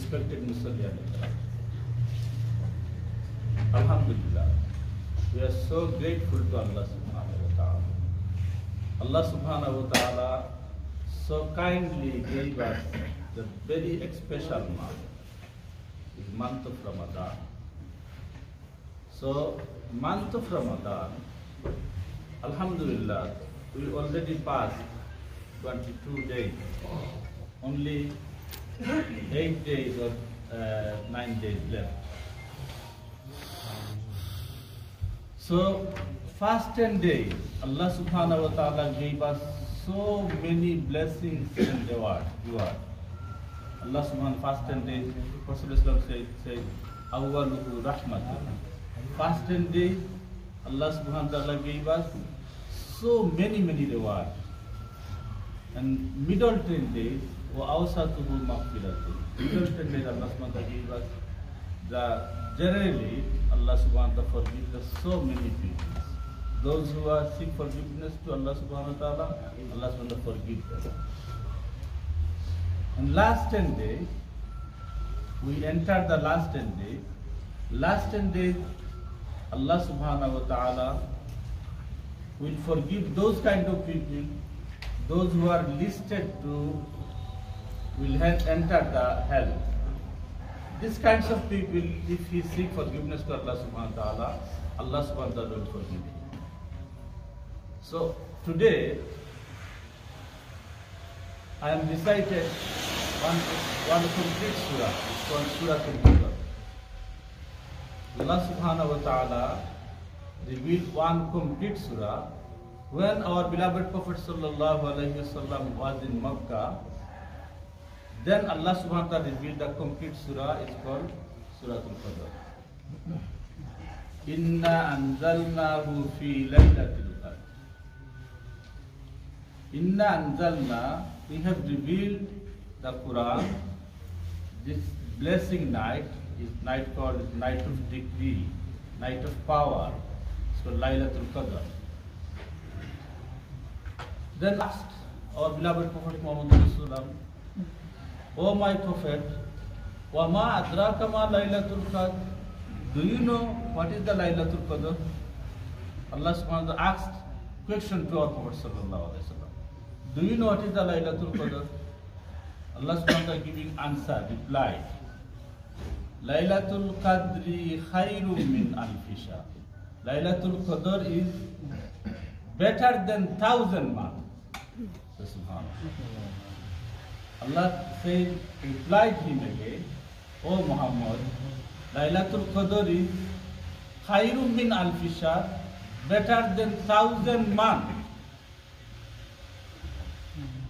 respected Muslim Alhamdulillah, we are so grateful to Allah subhanahu wa ta'ala. Allah subhanahu wa ta'ala so kindly gave us the very special month, the month of Ramadan. So, month of Ramadan, Alhamdulillah, we already passed 22 days. Only 8 days or uh, 9 days left. So, first 10 days, Allah subhanahu wa ta'ala gave us so many blessings and reward. reward. Allah subhanahu wa ta'ala, first 10 days, Prophet Islam said, said Awwaluhu rahmatun. First 10 days, Allah subhanahu wa ta'ala gave us so many, many reward. And middle 10 days, maghfiratun. Middle 10 days, Allah subhanahu wa us the generally Allah subhanahu wa forgives so many people. Those who are seek forgiveness to Allah subhanahu wa ta'ala, Allah subhanahu wa forgives them. And last 10 days, we entered the last 10 days. Last 10 days, Allah subhanahu wa ta'ala will forgive those kind of people, those who are listed to will entered the hell. These kinds of people, if he seek forgiveness to Allah subhanahu wa ta'ala, Allah subhanahu wa ta'ala will forgive him. So today, I am recited one, one complete surah, it's called Surah Al-Qadr. Allah subhanahu wa ta'ala revealed one complete surah when our beloved Prophet sallallahu alaihi wasallam was in Makkah. Then Allah subhanahu wa ta'ala revealed the complete surah, it's called Surah Al-Qadr. Inna anzalnahu fi laylatil qadr. Inna anzalna, we have revealed the Quran, this blessing night is night called night of decree, night of power, It's so Laylatul Qadr. Then asked our beloved Prophet Muhammad O my Prophet, Wama adraka ma Laylatul Qadr? Do you know what is the Laylatul Qadr? Allah subhanahu wa ta'ala asked question to our Prophet sallallahu alaihi wasallam. Do you know what is the Laylatul Qadr? Allah subhanahu wa ta'ala giving answer, reply. Laylatul Qadri khairum min alfisha. Laylatul Qadr is better than thousand months. Subhanallah. Allah said, replied him again, O Muhammad, Laylatul Qadr is khairum min alfisha, better than thousand months.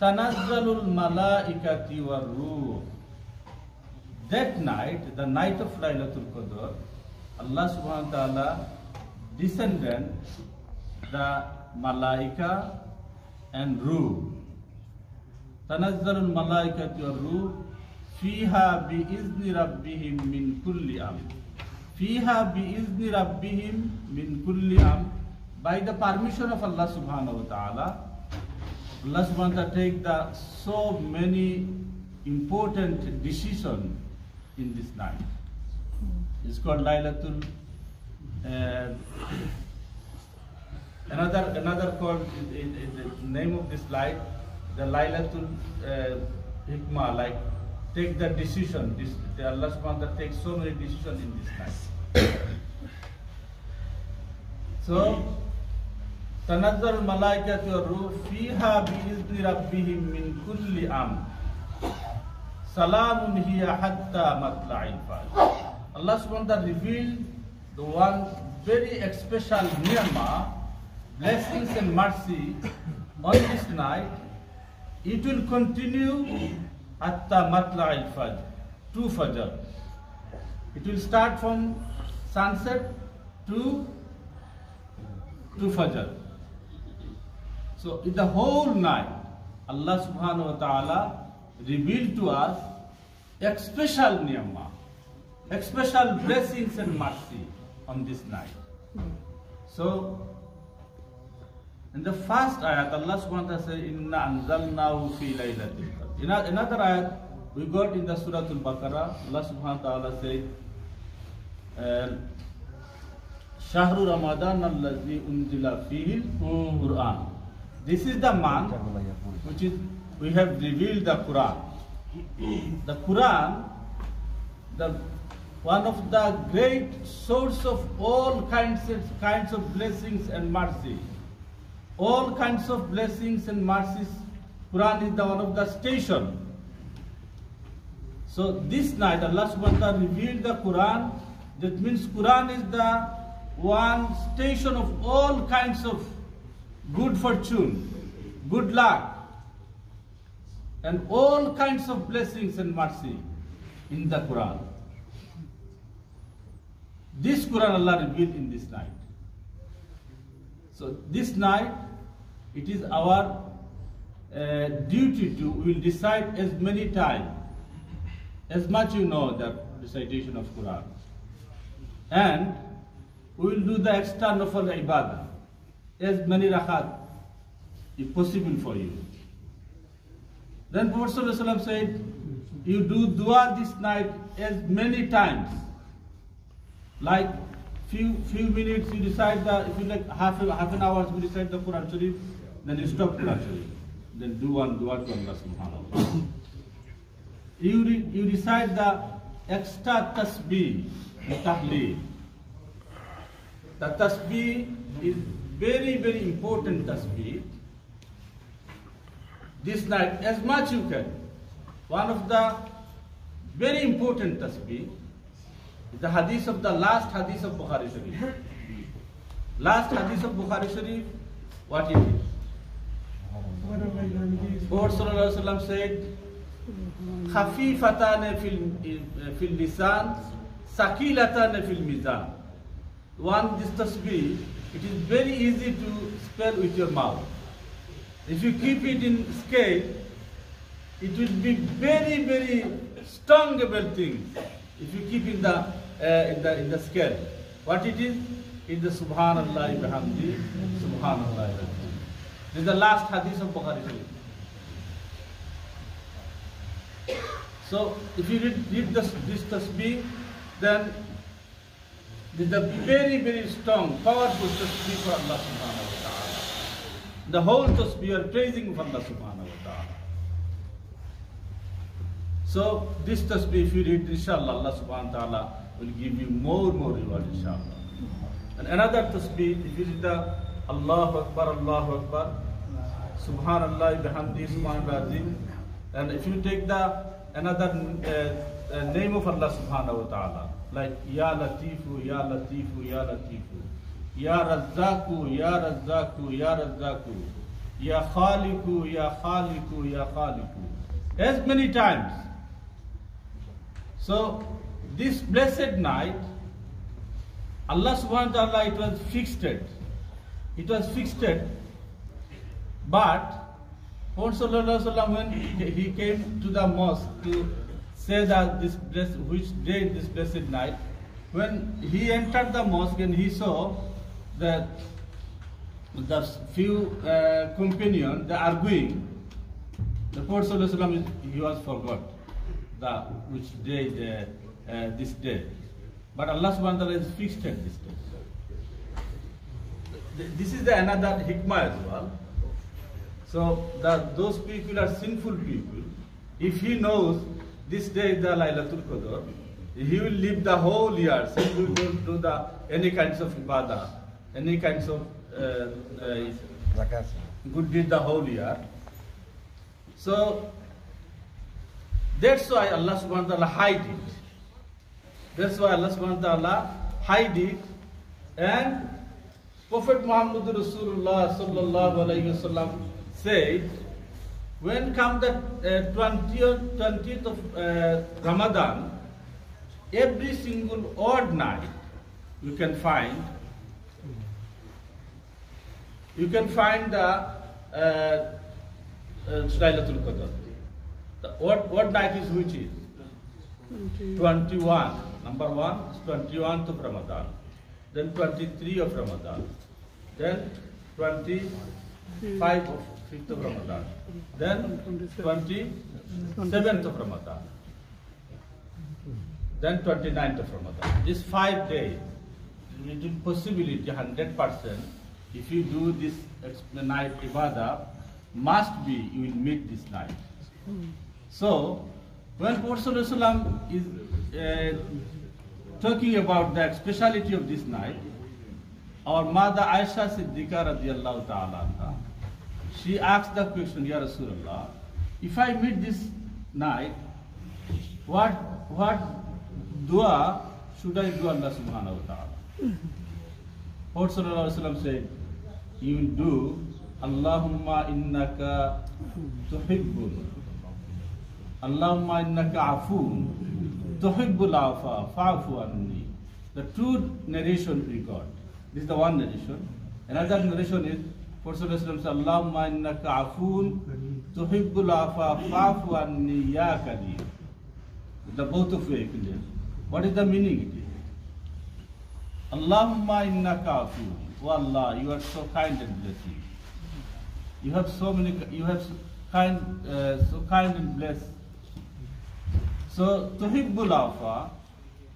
Tanazzalul malaikati wa ruh. That night, the night of Laylatul Qadr, Allah subhanahu wa ta'ala descended the malaika and ruh. Wa ruh fiha bi izni rabbihim min kulli am. Fiha bi izni rabbihim min kulli. By the permission of Allah subhanahu wa ta'ala, Allah subhanahu wa ta'ala take the so many important decision in this night. It's called Laylatul. Uh, another another called the name of this light, the Laylatul uh, Hikmah, like take the decision. This the Allah subhanahu wa ta'ala takes so many decisions in this night. so تنزل الملائكة والروح فيها بإذن ربهم من كل أمر سلام هي حتى مطلع الفجر Allah subhanahu wa ta'ala revealed the one very special ni'mah, blessings and mercy on this night. it will continue hatta matla al fajr, to fajr. It will start from sunset to to fajr. So in the whole night, Allah subhanahu wa ta'ala revealed to us a special ni'mah, a special blessings and mercy on this night. So in the first ayat, Allah subhanahu wa ta'ala says, Inna anzalnahu fi laylatil. In another ayat, we got in the Surah Al-Baqarah, Allah subhanahu wa ta'ala said, uh, Shahru Ramadan allazi unzila fihi Quran. This is the month which is we have revealed the Quran. The Quran, the one of the great source of all kinds of kinds of blessings and mercy. All kinds of blessings and mercies. Quran is the one of the station. So this night Allah subhanahu wa ta'ala revealed the Quran. That means Quran is the one station of all kinds of good fortune, good luck, and all kinds of blessings and mercy in the Quran. This Quran Allah revealed in this night. So this night, it is our uh, duty to, we will decide as many times, as much you know the recitation of Quran. And we will do the extra nafal ibadah, as many rakat if possible for you. Then Prophet said, you do dua this night as many times. Like few few minutes you decide the, if you like half, half an hour you decide the Quran Sharif, then you stop Quran Sharif. Then do one dua to Allah subhanahu wa ta'ala. You, re, you decide the extra tasbih, the. The tasbih is very, very important tasbih. This night, as much you can. One of the very important tasbih the hadith of the last hadith of Bukhari Sharif. Last hadith of Bukhari Sharif, what it is? Prophet Sallallahu Alaihi Wasallam said, خفيفتان في الم- في اللسان ثقيلتان في الميزان one this tasbih it is very easy to spell with your mouth if you keep it in scale it will be very very strongable thing if you keep in the uh, in the in the scale what it is is the subhanallah bihamdi subhanallah this is the last hadith of bukhari. So if you read, read this, this tasbih, then this is a very, very strong, powerful tasbih for Allah subhanahu wa ta'ala. The whole tasbih are praising for Allah subhanahu wa ta'ala. So this tasbih, if you read, inshallah, Allah subhanahu wa ta'ala will give you more, more reward, inshallah. And another tasbih, if you read the Allahu Akbar, Allahu Akbar, Subhanallah, bihamdi, Subhanallah. And if you take the another uh, uh, name of Allah subhanahu wa ta'ala, like Ya Latifu, Ya Latifu, Ya Latifu, Ya Razzaku, Ya Razzaku, Ya Razzaku, Ya Khaliku, Ya Khaliku, Ya Khaliku. As many times. So, this blessed night, Allah subhanahu wa ta'ala, it was fixed. It was fixed but Prophet Sallallahu when he came to the mosque to say that this bless, which day this blessed night, when he entered the mosque and he saw that the few uh, companions they arguing, the Prophet Sallallahu he was forgot the which day the, uh, this day, but Allah Subhanahu wa Taala is fixed at this day. Th- This is the another hikmah as well. So the, those people are sinful people. If he knows this day is the Laylatul Qadr, he will live the whole year. So he will not do the any kinds of ibadah, any kinds of uh, uh, good deed the whole year. So that's why Allah subhanahu wa ta'ala hide it. That's why Allah subhanahu wa ta'ala hide it and Prophet Muhammad Rasulullah sallallahu alayhi wasallam said, when come the uh, 20th, 20th of uh, Ramadan, every single odd night you can find, you can find the uh, uh, Qadr. The odd, odd night is which is? 21. Number one is 21th of Ramadan. Then 23 of Ramadan. Then 25 of 5th of Ramadan. Then 27th of Ramadan. then 29th of Ramadan. This five days, it is possibility 100% if you do this ex- night ibadah, must be you will meet this night. So, when Prophet is uh, talking about the speciality of this night, our mother Aisha Siddiqa radiallahu ta'ala she asked the question, Ya Rasulullah, if I meet this night, what what dua should I do Allah subhanahu wa ta'ala? Prophet sallallahu said, you do Allahumma innaka tuhibbul Allahumma innaka afun tuhibbul afa fa'fu anni. The true narration we got. This is the one narration. Another narration is Prophet Allahumma innaka afun tuhibbul afa fa'fu anni ya kadir. The both of you clear. What is the meaning? Allahumma innaka afu. Oh Allah, you are so kind and blessing. You have so many, you have so kind, uh, so kind and blessed. So, tuhibbul afa,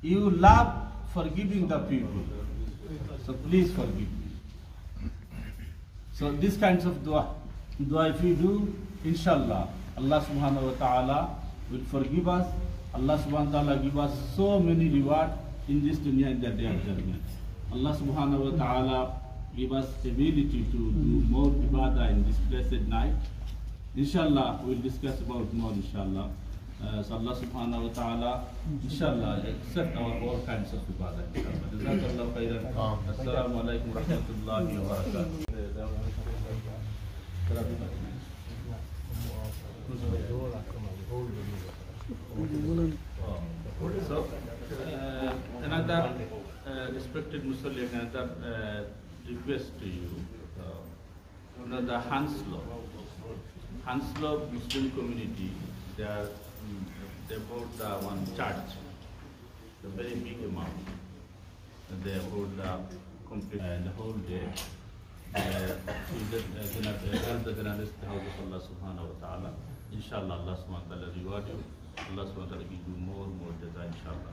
you love forgiving the people. So please forgive me. So these kinds of dua, dua if you do, inshallah, Allah subhanahu wa ta'ala will forgive us. Allah subhanahu wa ta'ala give us so many reward in this dunya and the day of judgment. Allah subhanahu wa ta'ala give us ability to do more ibadah in this blessed night. Inshallah, we'll discuss about more inshallah. Uh, so Allah subhanahu wa ta'ala, inshallah, accept our all kinds of ibadah. inshallah. Jazakallah khairan. Assalamu alaikum wa rahmatullahi wa barakatuh. So, uh, another uh, respected Muslim, another uh, request to you. Uh, the Hounslow, Hounslow Muslim community, they are, they bought the one church, a very big amount. And they bought the complete, uh, the whole day. Uh, the, uh, uh, the the. Inshallah, Allah subhanahu wa ta'ala reward you. Allah subhanahu wa ta'ala give you more, more jaza, inshallah.